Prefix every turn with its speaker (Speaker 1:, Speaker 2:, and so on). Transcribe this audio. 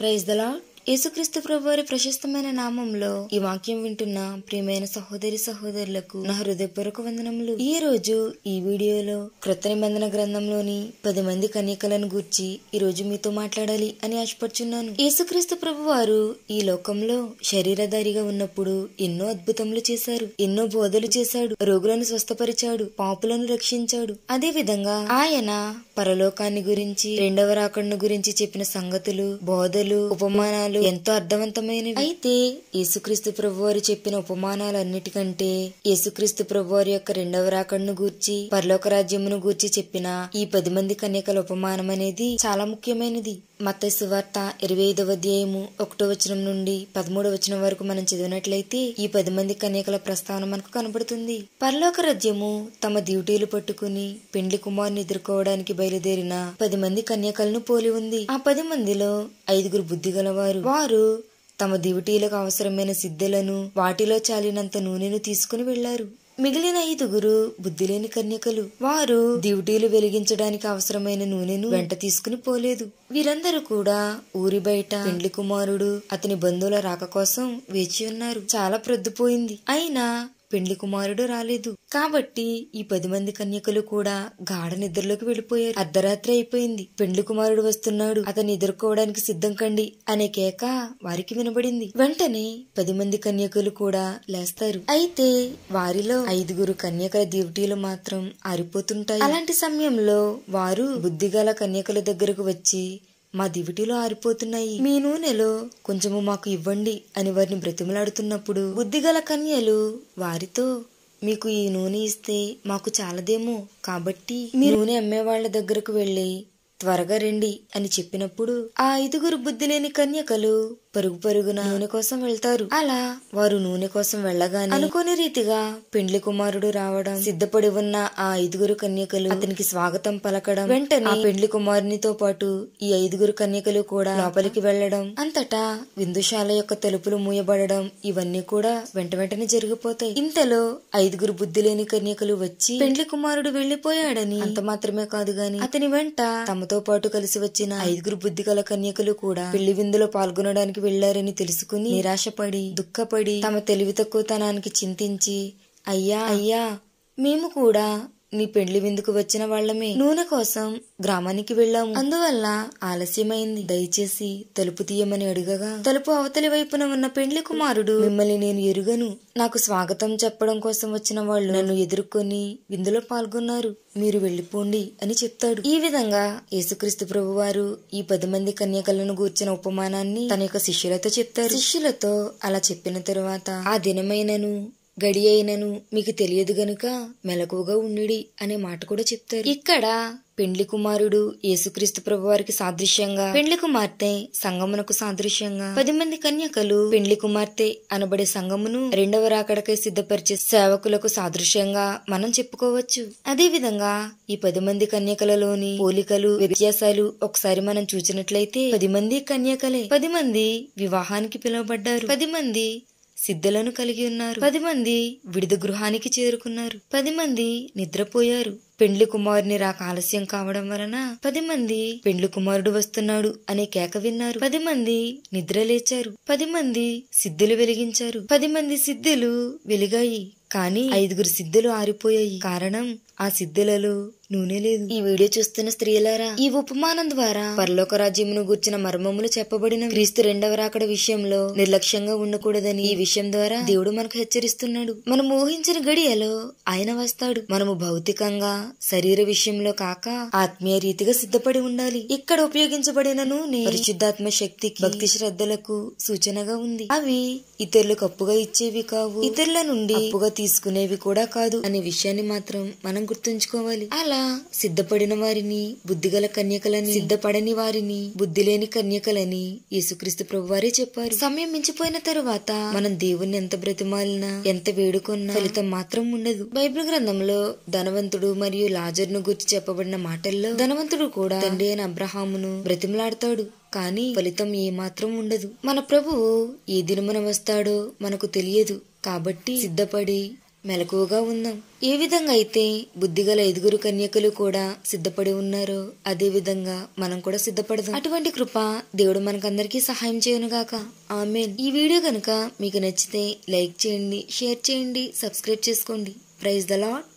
Speaker 1: Praise దలా యేసుక్రీస్తు ప్రభువారి ప్రశస్తమైన నామంలో ఈ వాక్యం వింటున్న ప్రియమైన సహోదరి సహోదరులకు నా హృదయపూర్వక వందనములు. ఈ రోజు ఈ వీడియోలో కృత నిబంధన గ్రంథంలోని పది మంది కన్యకలను గూర్చి ఈ రోజు మీతో మాట్లాడాలి అని ఆశపడుచున్నాను. యేసుక్రీస్తు ప్రభు వారు ఈ లోకంలో శరీరధారిగా ఉన్నప్పుడు ఎన్నో అద్భుతములు చేశారు. ఎన్నో బోధలు చేశాడు. రోగులను స్వస్థపరిచాడు. పాపులను రక్షించాడు. అదే విధంగా ఆయన పరలోకాన్ని గురించి రెండవ రాకడను గురించి చెప్పిన సంగతులు బోధలు ఉపమానాలు ఎంతో అర్థవంతమైనవి. అయితే యేసుక్రీస్తు ప్రభు వారు చెప్పిన ఉపమానాలు అన్నిటికంటే యేసుక్రీస్తు ప్రభు వారి యొక్క రెండవ రాకడను గూర్చి పరలోక రాజ్యమును గూర్చి చెప్పిన ఈ పది మంది కన్యకల ఉపమానం అనేది చాలా ముఖ్యమైనది. మత్తయి సువార్త ఇరవై ఐదవ అధ్యాయము ఒకటో వచనం నుండి పదమూడవ వచనం వరకు మనం చదివినట్లయితే ఈ పది మంది కన్యకల ప్రస్తావన మనకు కనబడుతుంది. పరలోక రాజ్యము తమ డ్యూటీలు పట్టుకుని పెండ్లి కుమారుని ఎదుర్కోవడానికి బయలుదేరిన పది మంది కన్యకలను పోలి ఉంది. ఆ పది మందిలో ఐదుగురు బుద్ధి గలవారు. వారు తమ దివిటీలకు అవసరమైన సిద్ధలను వాటిలో చాలినంత నూనెను తీసుకుని వెళ్ళారు మిగిలిన ఐదుగురు బుద్ధిలేని కన్యకలు. వారు డ్యూటీలు వెలిగించడానికి అవసరమైన నూనెను వెంట తీసుకుని పోలేదు. వీరందరూ కూడా ఊరి బయట పెండ్లి కుమారుడు అతని బంధువుల రాక కోసం వేచి ఉన్నారు. చాలా ప్రొద్దుపోయింది. అయినా పెండ్లి కుమారుడు రాలేదు. కాబట్టి ఈ పది మంది కన్యకలు కూడా గాఢ నిద్రలోకి వెళ్ళిపోయారు అర్ధరాత్రి అయిపోయింది. పెండ్లి కుమారుడు వస్తున్నాడు. అతన్ని ఎదుర్కోవడానికి సిద్ధం కండి అనే కేక వారికి వినబడింది. వెంటనే పది మంది కన్యకలు కూడా లేస్తారు. అయితే వారిలో ఐదుగురు కన్యకల డ్యూటీలు మాత్రం ఆరిపోతుంటాయి. అలాంటి సమయంలో వారు బుద్ధిగల కన్యకల దగ్గరకు వచ్చి మా దివిటిలో ఆరిపోతున్నాయి. మీ నూనెలో కొంచెము మాకు ఇవ్వండి అని వారిని బ్రతిమలాడుతున్నప్పుడు బుద్ధిగల కన్యలు వారితో మీకు ఈ నూనె ఇస్తే మాకు చాలదేమో కాబట్టి మీ నూనె అమ్మే వాళ్ళ దగ్గరకు వెళ్ళి త్వరగా రండి అని చెప్పినప్పుడు ఆ ఐదుగురు బుద్ధి లేని కన్యకలు పరుగు పరుగున నూనె కోసం వెళ్తారు. అలా వారు నూనె కోసం వెళ్ళగానే అనుకోని రీతిగా పెండ్లి కుమారుడు రావడం సిద్ధపడి ఉన్న ఆ ఐదుగురు కన్యకలు అతనికి స్వాగతం పలకడం వెంటనే ఆ పెండ్లి కుమారునితో పాటు ఈ ఐదుగురు కన్యకలు కూడా లోపలికి వెళ్ళడం అంతటా విందుశాల యొక్క తలుపులు మూయబడడం ఇవన్నీ కూడా వెంట వెంటనే జరిగిపోతాయి. ఇంతలో ఐదుగురు బుద్ధి లేని కన్యకలు వచ్చి పెండ్లి కుమారుడు వెళ్ళిపోయాడని అంత మాత్రమే కాదు గాని అతని వెంట తమతో పాటు కలిసి వచ్చిన ఐదుగురు బుద్ధి గల కన్యకలు కూడా పెళ్ళి విందులో పాల్గొనడానికి వెళ్ళారని తెలుసుకుని నిరాశపడి దుఃఖపడి తమ తెలివి తక్కువతనానికి చింతించి అయ్యా అయ్యా మేము కూడా నీ పెండ్లి విందుకు వచ్చిన వాళ్ళమే. నూనె కోసం గ్రామానికి వెళ్ళాము. అందువల్ల ఆలస్యమైంది. దయచేసి తలుపు తీయమని అడుగగా తలుపు అవతలి వైపున ఉన్న పెండ్లి కుమారుడు మిమ్మల్ని నేను ఎరుగను. నాకు స్వాగతం చెప్పడం కోసం వచ్చిన వాళ్ళు నన్ను ఎదుర్కొని విందులో పాల్గొన్నారు. మీరు వెళ్ళిపోండి అని చెప్తాడు. ఈ విధంగా యేసుక్రీస్తు ప్రభు వారు ఈ పది మంది కన్యకలను గూర్చిన ఉపమానాన్ని తన యొక్క శిష్యులతో చెప్తారు. శిష్యులతో అలా చెప్పిన తరువాత ఆ దినమైనను గడి అయినను మీకు తెలియదు గనుక మెలకువగా ఉండుడి అనే మాట కూడా చెప్తారు. ఇక్కడ పెండ్లి కుమారుడు యేసుక్రీస్తు ప్రభు వారికి సాదృశ్యంగా పెండ్లి కుమార్తె సంగమునకు సాదృశ్యంగా పది మంది కన్యకలు పెండ్లి కుమార్తె అనబడే సంగమును రెండవ రాకడకై సిద్ధపరిచే సేవకులకు సాదృశ్యంగా మనం చెప్పుకోవచ్చు. అదే విధంగా ఈ పది మంది కన్యకలలోని పోలికలు వ్యత్యాసాలు ఒకసారి మనం చూసినట్లయితే పది మంది కన్యకలే పది మంది వివాహానికి పిలువబడ్డారు. పది మంది సిద్ధలను కలిగి ఉన్నారు. పది మంది విడిద గృహానికి చేరుకున్నారు. పది మంది నిద్రపోయారు. పెండ్లి కుమారుని రాక ఆలస్యం కావడం వలన పది మంది పెండ్లి కుమారుడు వస్తున్నాడు అనే కేక విన్నారు. పది మంది నిద్ర లేచారు. పది మంది సిద్ధులు వెలిగించారు. పది మంది సిద్ధులు వెలిగాయి. కానీ ఐదుగురు సిద్ధులు ఆరిపోయాయి. కారణం ఆ సిద్ధులలో నూనె లేదు. ఈ వీడియో చూస్తున్న స్త్రీలారా? ఈ ఉపమానం ద్వారా పరలోక రాజ్యమును గూర్చిన మర్మములు చెప్పబడిన క్రీస్తు రెండవ రాకడ విషయంలో నిర్లక్ష్యంగా ఉండకూడదని ఈ విషయం ద్వారా దేవుడు మనకు హెచ్చరిస్తున్నాడు. మనం ఊహించిన గడియలో ఆయన వస్తాడు. మనము భౌతికంగా శరీర విషయంలో కాక ఆత్మీయ రీతిగా సిద్ధపడి ఉండాలి. ఇక్కడ ఉపయోగించబడిన నూనె పరిశుద్ధాత్మ శక్తికి భక్తి శ్రద్ధలకు సూచనగా ఉంది. అవి ఇతరులకు అప్పుగా ఇచ్చేవి కావు. ఇతరుల నుండి అప్పుగా తీసుకునేవి కూడా కాదు. అనే విషయాన్ని మాత్రం మనం గుర్తుంచుకోవాలి. అలా సిద్ధపడిన వారిని బుద్ధిగల కన్యకలని సిద్ధపడని వారిని బుద్ధి లేని కన్యకలని యేసుక్రీస్తు ప్రభు వారే చెప్పారు. సమయం మించిపోయిన తరువాత మనం దేవుణ్ణి ఎంత బ్రతిమాలినా ఎంత వేడుకున్నా ఫలితం మాత్రం ఉండదు. బైబిల్ గ్రంథంలో ధనవంతుడు మరియు లాజర్ను గురించి చెప్పబడిన మాటల్లో ధనవంతుడు కూడా తండ్రి అయిన అబ్రహామును బ్రతిమలాడతాడు. కానీ ఫలితం ఏమాత్రం ఉండదు. మన ప్రభువు ఏ దినమున వస్తాడో మనకు తెలియదు. కాబట్టి సిద్ధపడి మెలకువగా ఉందాం. ఏ విధంగా అయితే బుద్ధిగల ఐదుగురు కన్యకలు కూడా సిద్ధపడి ఉన్నారో అదే విధంగా మనం కూడా సిద్ధపడదాం. అటువంటి కృప దేవుడు మనకందరికీ సహాయం చేయనుగాక. ఆమెన్. ఈ వీడియో కనుక మీకు నచ్చితే లైక్ చేయండి షేర్ చేయండి సబ్స్క్రైబ్ చేసుకోండి. Praise the lord